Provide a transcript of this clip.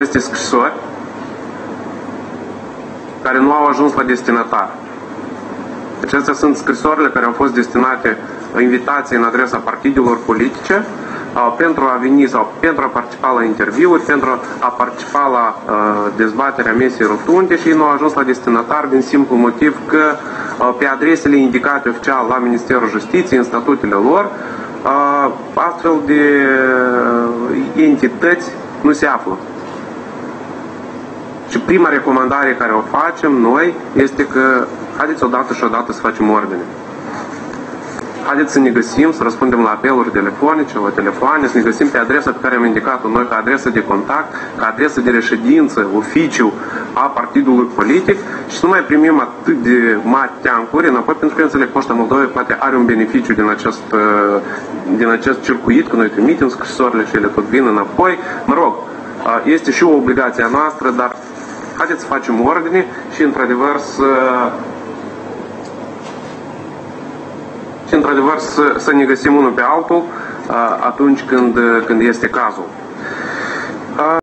aceste scrisori care nu au ajuns la destinatar. Acestea sunt scrisorile care au fost destinate invitații în adresa partidelor politice pentru a veni sau pentru a participa la interviuri, pentru a participa la uh, dezbaterea mesei rotunde și nu au ajuns la destinatar din simplu motiv că uh, pe adresele indicate oficial la Ministerul Justiției, în statutele lor, uh, astfel de entități nu se află. Și prima recomandare care o facem noi este că haideți odată și odată să facem ordine. Haideți să ne găsim, să răspundem la apeluri telefonice, la telefoane, să ne găsim pe adresa pe care am indicat-o noi ca adresă de contact, ca adresă de reședință, oficiu a partidului politic și să nu mai primim atât de mari teancuri înapoi, pentru că, înțeleg, Poșta Moldovei poate are un beneficiu din acest, din acest circuit, că noi trimitem scrisorile și ele tot vin înapoi. Mă rog, este și o obligație a noastră, dar haideți să facem ordine și, într-adevăr, să și într-adevăr să, să ne găsim unul pe altul atunci când, când este cazul.